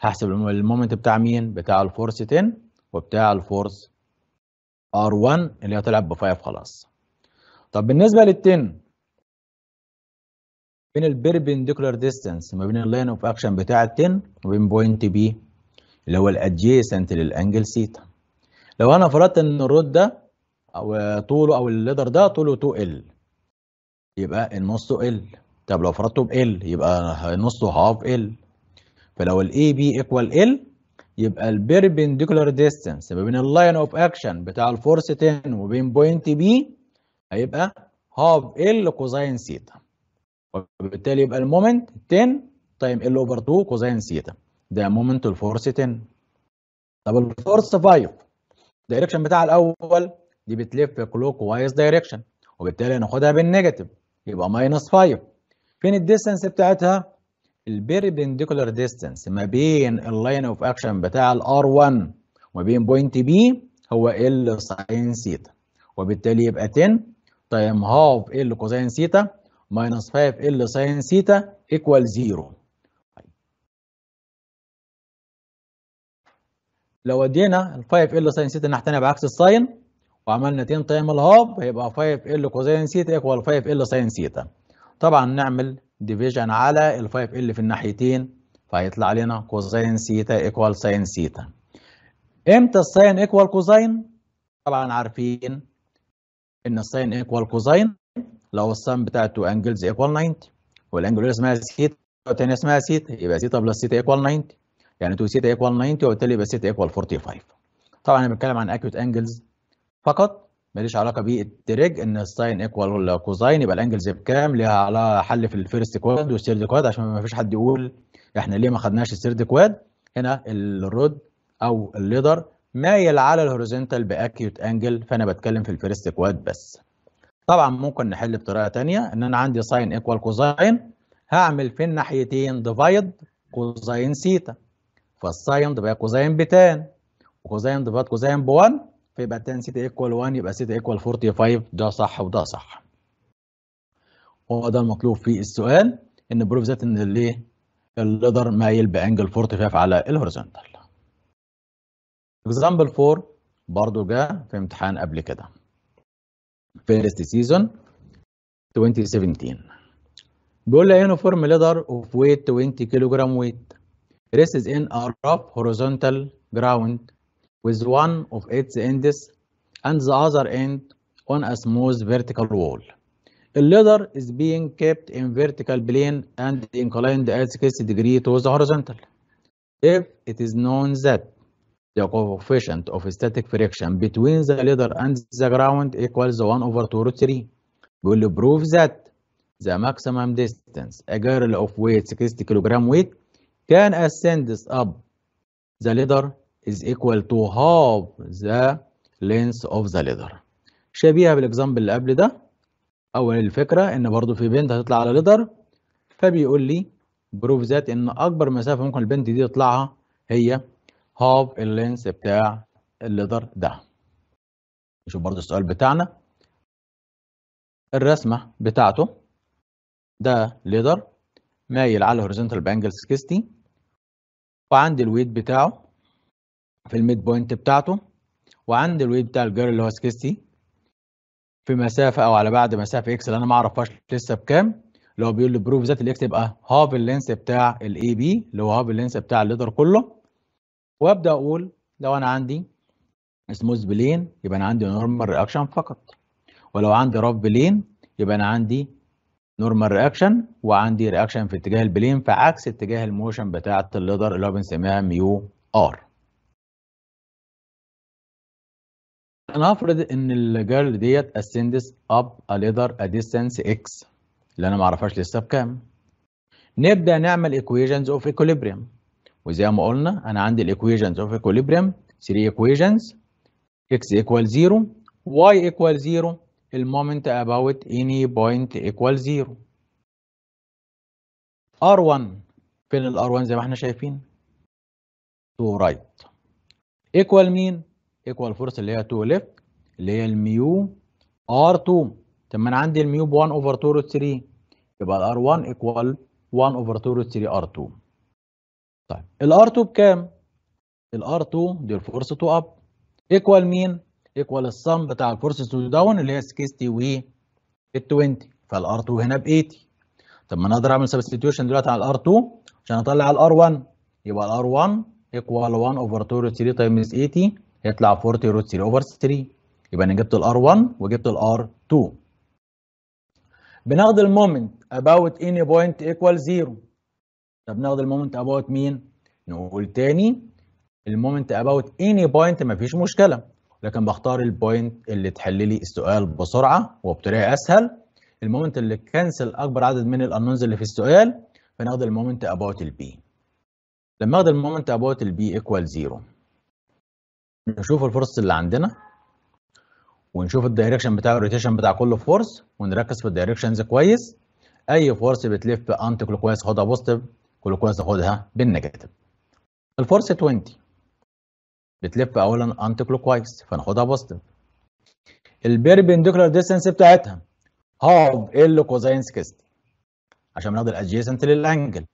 S1: هحسب ال moment بتاع مين؟ بتاع ال force 10 وبتاع ال force R1 اللي هي طلعت ب 5 خلاص. طب بالنسبة لل 10 بين ال perpendicular distance ما بين ال line of action بتاع ال 10 وبين point B اللي هو ال adjacent لل angle theta. لو أنا فرضت إن ال rod ده أو طوله أو ال ladder ده طوله 2 L يبقى النص L طب لو فرضته ب L يبقى نصه half L فلو ال AB equal L يبقى ال perpendicular distance ما بين ال line of action بتاع ال force 10 وبين point B هيبقى half L cosine theta وبالتالي يبقى ال moment 10 time L over 2 cosine theta ده moment ال force 10 طب ال force 5 ال direction بتاع الأول دي بتلف clockwise direction وبالتالي ناخدها بال negative يبقى minus 5 فين ال distance بتاعتها؟ ال perpendicular distance ما بين ال line of action بتاع ال R 1 وما بين point B هو L sine theta وبالتالي يبقى 10 time half L cosine theta minus 5 L sine theta equal 0 لو ودينا ال 5 L sine theta الناحيه الثانية بعكس ال sign وعملنا 10 time ال half هيبقى 5 L cosine theta equal 5 L sine theta طبعا نعمل division على ال 5 L في الناحيتين فهيطلع لنا cosine theta equal sine theta إمتى ال sine equal cosine طبعا عارفين إن ال sine equal cosine لو السم بتاع two angles equal 90 وال angle اسمها سيتا والثانيه اسمها سيتا يبقى theta plus theta equal 90 يعني 2 theta equal 90 وبالتالي يبقى theta equal 45 طبعا أنا بتكلم عن acute angles فقط ماليش علاقة بال trig إن ال sine equal cosine يبقى ال angles بكام؟ ليها على حل في ال first quad وال third quad عشان ما فيش حد يقول إحنا ليه ما خدناش ال third quad هنا ال rod أو ال ladder مايل على ال horizontal ب acute angle فأنا بتكلم في ال first quad بس. طبعا ممكن نحل بطريقة ثانية إن أنا عندي sine equal cosine هعمل في الناحيتين divide cosine theta فال sine تبقى cosine ب tan و cosine divide cosine ب 1 فيبقى tan theta equal 1 يبقى theta equal 45 ده صح وده صح. هو ده المطلوب في السؤال إن prove that إن الايه ال ladder مايل ب angle 45 على ال horizontal example 4 برضه جه في امتحان قبل كده. فيرست سيزون 2017 بيقول لي يونيفورم ليدر اوف ويت 20 كيلو جرام ويت rests in a rough horizontal ground with one of its ends and the other end on a smooth vertical wall. The ladder is being kept in vertical plane and inclined at 60 degree to the horizontal. If it is known that the coefficient of static friction between the ladder and the ground equals 1 over 2 root 3. بيقول لي prove that the maximum distance a girl of weight 60 kilogram weight can ascend up the ladder is equal to half the length of the ladder. شبيهة بال example اللي قبل ده أول الفكرة إن برضو في بنت هتطلع على ladder فبيقول لي prove that إن أكبر مسافة ممكن البنت دي تطلعها هي half ال length بتاع ال ladder ده. نشوف برضو السؤال بتاعنا الرسمة بتاعته ده ladder مايل على horizontal ب angle 60 وعندي ال weight بتاعه في ال mid point بتاعته وعندي ال weight بتاع ال girl اللي هو 60 في مسافة أو على بعد مسافة X اللي أنا ما أعرفهاش لسه بكام اللي هو بيقول لي prove that ال X يبقى half ال length بتاع ال AB اللي هو half ال length بتاع ال ladder كله وابدأ أقول لو أنا عندي smooth plane يبقى أنا عندي normal reaction فقط. ولو عندي rough plane يبقى أنا عندي normal reaction وعندي reaction في اتجاه ال plane في عكس اتجاه ال motion بتاعة ال ladder اللي هو بنسميها mu R أنا هفرض إن ال girl ديت up a ladder a distance x اللي أنا ما أعرفهاش لسه بكام. نبدأ نعمل equations of equilibrium. وزي ما قلنا أنا عندي ال equations of equilibrium 3 equations X equal 0 Y equal 0 ال moment about any point equal 0 R1 فين ال R1 زي ما إحنا شايفين؟ to right equal مين equal force اللي هي to left اللي هي ال mu R2 طب ما أنا عندي ال mu ب 1 over 2 root 3 يبقى ال R1 equal 1 over 2 root 3 R2 طيب ال r2 بكام؟ ال r2 دي ال force to up. equal مين؟ equal ال sum بتاع ال force to down اللي هي 60 و 20 فال r2 هنا ب 80 طب ما أنا أقدر أعمل substitution دلوقتي على ال r2 عشان أطلع ال r1 يبقى ال r1 equal 1 over 2 root 3 times 80 يطلع 40 root 3 over 3 يبقى أنا جبت ال r1 وجبت ال r2 بناخد ال moment about any point equal 0 طب ناخد ال moment about مين؟ نقول تاني ال moment about any point مفيش مشكلة لكن بختار ال point اللي تحل لي السؤال بسرعة وبطريقة أسهل. ال moment اللي cancel أكبر عدد من ال unknowns اللي في السؤال فناخد ال moment about ال B لما أخد ال moment about ال B equal 0 نشوف ال force اللي عندنا ونشوف ال direction بتاع ال rotation بتاع كل force ونركز في ال directions كويس. أي force بتلف anti-clockwise خدها positive clockwise خدها بال negative. ال force 20 بتلف اولا anti-clockwise فناخدها positive ال perpendicular distance بتاعتها. half L cosine 60 عشان بناخد ال adjacent لل angle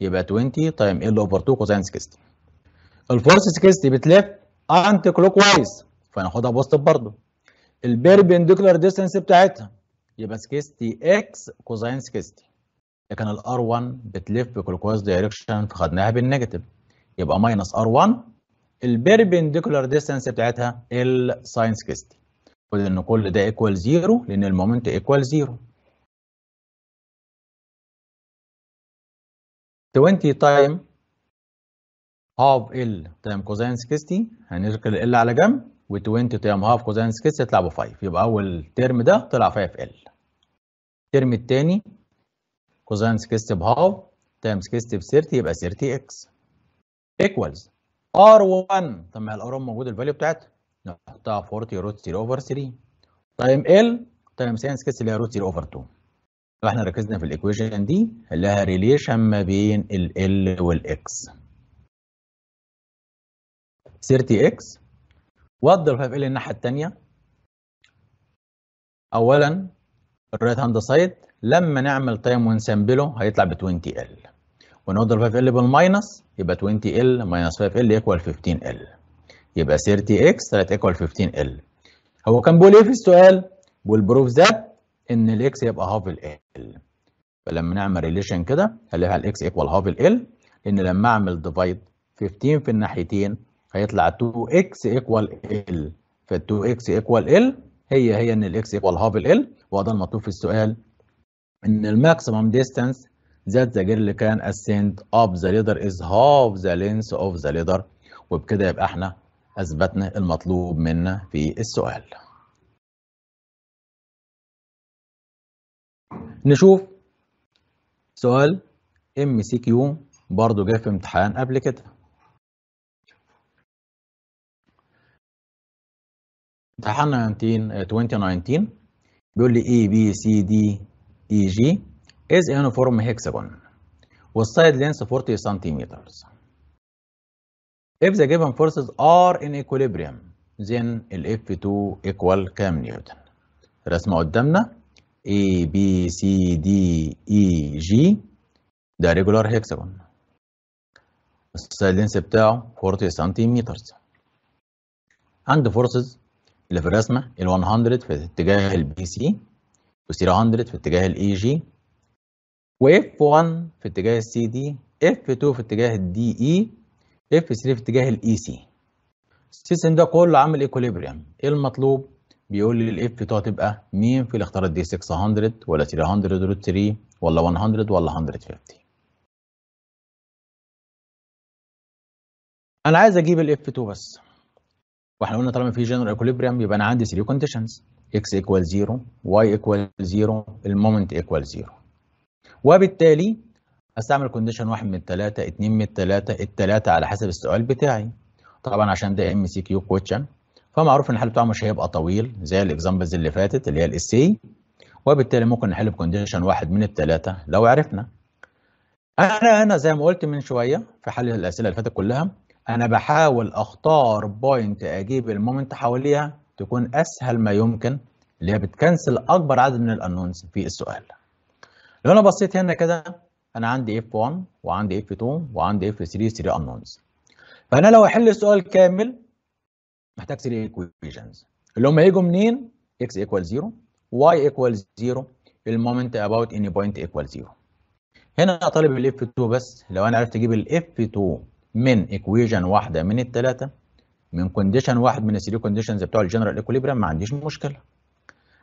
S1: يبقى 20 times L over 2 cosine 60 ال force 60 بتلف anti-clockwise فناخدها positive برضه. ال perpendicular distance بتاعتها. يبقى 60 X cosine 60 لكن ال R 1 بتلف clockwise direction فخدناها بال negative يبقى minus R 1 ال perpendicular distance بتاعتها L sine 60 خد إن كل ده equal zero لأن ال moment equal zero 20 times half L times cosine 60 هنركب L على جنب و20 times half cosine 60 يطلع ب 5 يبقى أول term ده طلع 5 L ال term الثاني cosine 60 ب half times 60 ب 30 يبقى 30 X. equals. R1 طب ما ال R1 موجود ال value بتاعتها. نحطها 40 root 3 over 3 times L. times sine 60 اللي هي root 3 over 2 لو إحنا ركزنا في ال equation دي لها relation ما بين ال L وال X 30 X. واضرب 5 L الناحية الثانية اولا ال right hand side. لما نعمل times ونسامبله هيطلع ب 20 L ونضرب 5 L بال minus يبقى 20 L minus 5 L equal 15 L يبقى 30 X طلعت equal 15 L هو كان بيقول إيه في السؤال؟ بيقول prove that إن ال X يبقى half L فلما نعمل relation كده هنلاقي ال X equal half L لأن لما أعمل divide 15 في الناحيتين هيطلع 2 X equal L ف 2 X equal L هي هي إن ال X equal half L وده المطلوب في السؤال إن ال maximum distance that the girl can ascend up the ladder is half the length of the ladder وبكده يبقى إحنا أثبتنا المطلوب منا في السؤال. نشوف سؤال MCQ برضه جه في امتحان قبل كده. امتحان 19 2019 بيقول لي A B C D E G is a uniform hexagon side length 40 centimeters. If the given forces are in equilibrium then ال F2 equal كام نيوتن؟ رسمة قدامنا A B C D E G ده regular hexagon ال side length بتاعه 40 سنتيمتر عند forces اللي في الرسمة ال 100 في اتجاه ال BC و 300 في اتجاه ال AG و F1 في اتجاه ال CD F2 في اتجاه ال DE F3 في اتجاه ال EC ال system ده كله عامل equilibrium إيه المطلوب؟ بيقول لي ال F 2 هتبقى مين في الاختيارات دي 600 ولا 300 root 3 ولا 100 ولا 150 أنا عايز أجيب ال F 2 بس. وإحنا قلنا طالما في general equilibrium يبقى أنا عندي 3 conditions x equal 0 y equal 0 ال moment equal 0 وبالتالي أستعمل condition واحد من الثلاثه اثنين من الثلاثه الثلاثه على حسب السؤال بتاعي. طبعا عشان ده MCQ question فمعروف إن الحل بتاعه مش هيبقى طويل زي ال examples اللي فاتت اللي هي ال essay وبالتالي ممكن نحل ب condition واحد من الثلاثه لو عرفنا. أنا أنا زي ما قلت من شوية في حل الأسئلة اللي فاتت كلها أنا بحاول أختار point أجيب ال moment حواليها تكون أسهل ما يمكن اللي هي بت cancel أكبر عدد من ال unknowns في السؤال. لو أنا بصيت هنا كده أنا عندي F1 وعندي F2 وعندي F3 3 unknowns فأنا لو احل السؤال كامل محتاج 3 equations اللي هم هيجوا منين؟ X equal 0 y equal 0 ال moment about any point equal 0 هنا طالب ال F2 بس. لو أنا عرفت أجيب ال F2 من equation واحدة من الثلاثه من condition واحد من ال three conditions بتوع ال general equilibrium ما عنديش مشكلة.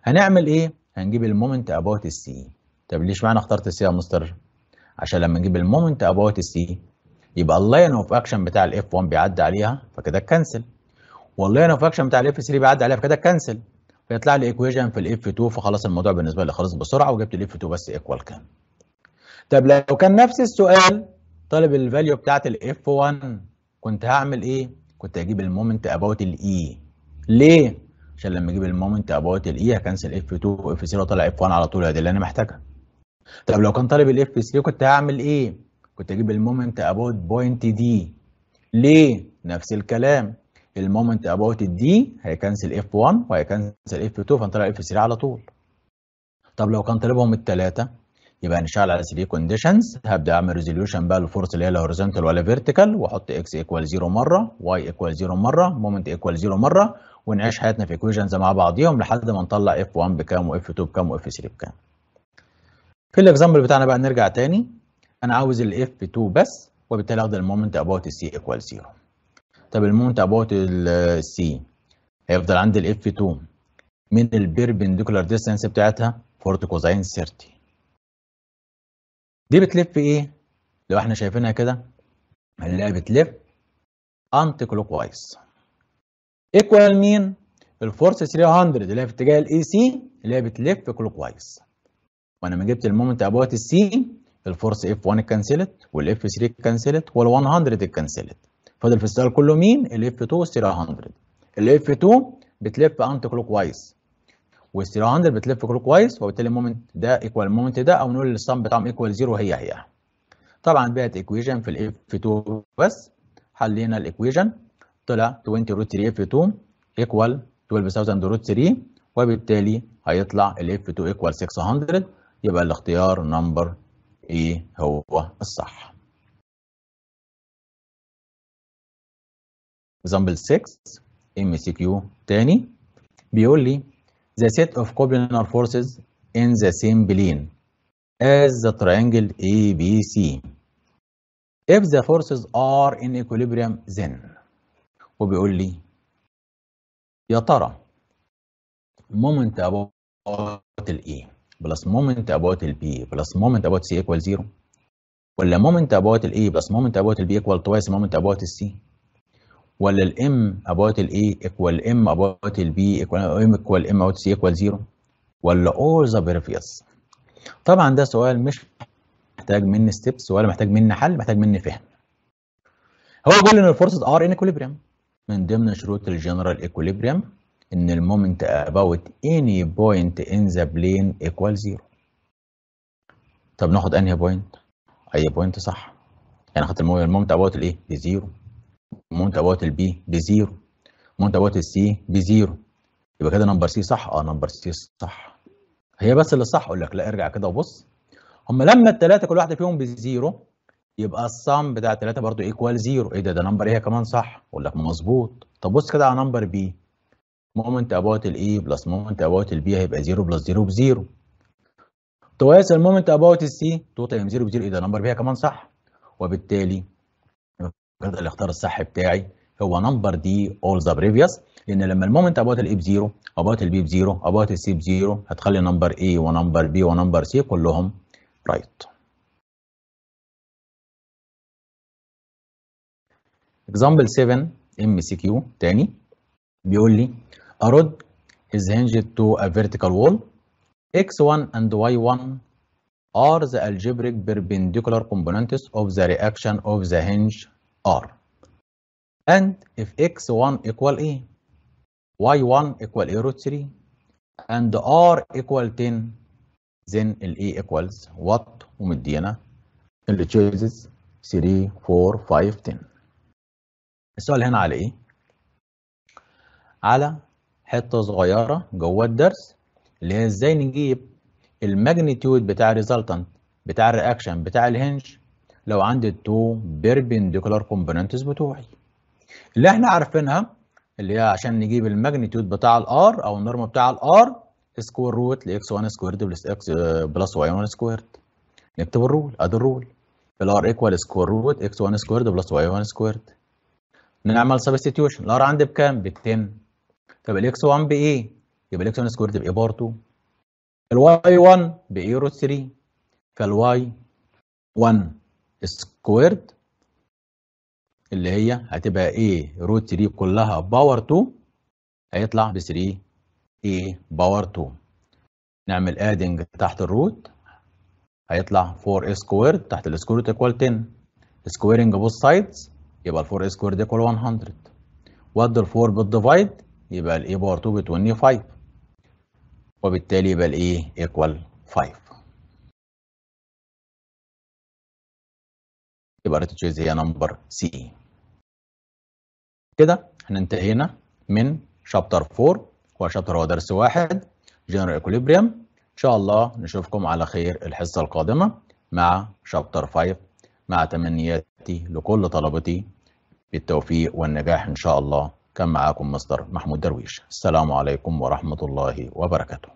S1: هنعمل إيه؟ هنجيب ال moment about ال C. طب اشمعنى اخترت ال C يا مستر؟ عشان لما نجيب المومنت اباوت السي يبقى اللاين اوف اكشن بتاع الاف 1 بيعدي عليها فكده cancel وال line of action بتاع ال F 3 بيعدي عليها فكده cancel فيطلع لي equation في ال F 2 فخلاص الموضوع بالنسبة لي خلص بسرعة وجبت ال F 2 بس equal كام. طب لو كان نفس السؤال طالب ال value بتاعت ال F 1 كنت هعمل إيه؟ كنت هجيب ال moment about ال A ليه؟ عشان لما أجيب المومنت اباوت الاي هكنسل اف 2 واف 3 طلع اف 1 على طول دي اللي أنا محتاجها. طب لو كان طالب ال F 3 كنت هعمل إيه؟ كنت أجيب ال moment about point D ليه؟ نفس الكلام. ال moment about ال D هي cancel F 1 وهي cancel F 2 فنطلع F 3 على طول. طب لو كان طالبهم الثلاثه يبقى هنشتغل على 3 conditions هبدأ أعمل resolution بقى لل force اللي هي لا horizontal ولا vertical وأحط X equal 0 مرة و Y equal 0 مرة moment equal 0 مرة ونعيش حياتنا في equations مع بعضيهم لحد ما نطلع F 1 بكام و F 2 بكام و F 3 بكام. في ال example بتاعنا بقى نرجع تاني. أنا عاوز ال F 2 بس وبالتالي اخد المومنت اباوت السي ايكوال 0 طب المومنت اباوت السي هيفضل عندي ال F 2 من ال perpendicular distance بتاعتها 4 cosine 30 دي بتلف إيه؟ لو إحنا شايفينها كده هنلاقيها بتلف anticlockwise equal مين ال force 300 اللي هي في اتجاه ال A C اللي هي بتلف clockwise وأنا ما جبت المومنت اباوت السي الفورس اف 1 اتكنسلت والاف 3 اتكنسلت وال100 اتكنسلت فاضل في السؤال كله مين ال F 2 300 ال F 2 بتلف anticlockwise وال 300 بتلف clockwise وبالتالي ال moment ده equal ال moment ده أو نقول ال sum بتاعهم equal 0 هي هي. طبعا بقت equation في ال F 2 بس حلينا ال equation طلع 20 root 3 F 2 equal 12000 root 3 وبالتالي هيطلع ال F 2 equal 600 يبقى الاختيار number إيه هو الصح. Example 6 ام سي كيو تاني بيقول لي the set of coplanar forces in the same plane as the triangle ABC if the forces are in equilibrium then وبيقول لي يا ترى moment about ال A plus moment about ال B plus moment about C equal 0 ولا moment about ال A plus moment about ال B equal twice moment about ال C ولا ال M about ال A equal M about ال B equal M equal M about C equal 0 ولا all the previous طبعا ده سؤال مش محتاج مني steps ولا محتاج مني حل محتاج مني فهم. هو بيقول إن ال forces are in equilibrium من ضمن شروط ال general equilibrium إن ال moment about any point in the plane equal 0 طب ناخد أنهي point أي point صح. يعني اخدت المومنت about الايه بزيرو المومنت about البي بزيرو. المومنت about السي بزيرو. يبقى كده number C صح؟ آه number C صح. هي بس اللي صح أقول لك. لا ارجع كده وبص. هم لما الثلاثه كل واحدة فيهم ب zero يبقى ال sum بتاع الثلاثه برضو equal zero إيه ده؟ ده number A كمان صح؟ أقول لك مظبوط. طب بص كده على number B. moment about ال A plus moment about ال B هيبقى 0 بلس 0 بزيرو. توازي المومنت اباوت السي 2 تايم 0 بزيرو. إيه ده؟ number B كمان صح. وبالتالي كده الاختيار الصح بتاعي هو number D all the previous لأن لما المومنت اباوت الاي بزيرو اباوت البي بزيرو اباوت السي بزيرو هتخلي number A و number B و number C كلهم right example 7 ام سي كيو تاني بيقول لي rod is hinged to a vertical wall. X1 and y1 are the algebraic perpendicular components of the reaction of the hinge r. And if x1 equal a y1 equal a root 3 and r equal 10 then ال a equals what? ومدينا اللي chooses 3 4 5 10 السؤال هنا على إيه؟ على حتة صغيرة جوه الدرس اللي هي إزاي نجيب الماجنتيود بتاع الريزلتنت بتاع الرياكشن بتاع الهنج لو عندي ال two perpendicular components بتوعي. اللي إحنا عارفينها اللي هي عشان نجيب الماجنتيود بتاع الآر أو النورم بتاع الآر سكوير روت لاكس 1 سكويرد بلس إكس plus Y 1 squared نكتب ال rule ادي ال rule. ال R equal square root X 1 squared plus Y 1 squared نعمل substitution ال R عندي بكام؟ ب 10 طب الاكس 1 بإيه؟ يبقى الاكس 1 سكويرد بإيه بار 2 الواي 1 بإيه روت 3 فالواي 1 سكويرد اللي هي هتبقى a root 3 كلها power 2 هيطلع ب 3 a power 2 نعمل adding تحت ال root هيطلع 4 squared تحت ال square equal 10 squaring both sides يبقى ال 4 squared equal 100 واد ال 4 بال divide يبقى ال a power 2 ب 25 وبالتالي يبقى ال a equal 5 يبقى right choice هي number C كده إحنا انتهينا من chapter 4 هو chapter هو درس واحد general equilibrium إن شاء الله نشوفكم على خير الحصة القادمة مع chapter 5 مع تمنياتي لكل طلبتي بالتوفيق والنجاح إن شاء الله. كان معاكم مستر محمود درويش. السلام عليكم ورحمة الله وبركاته.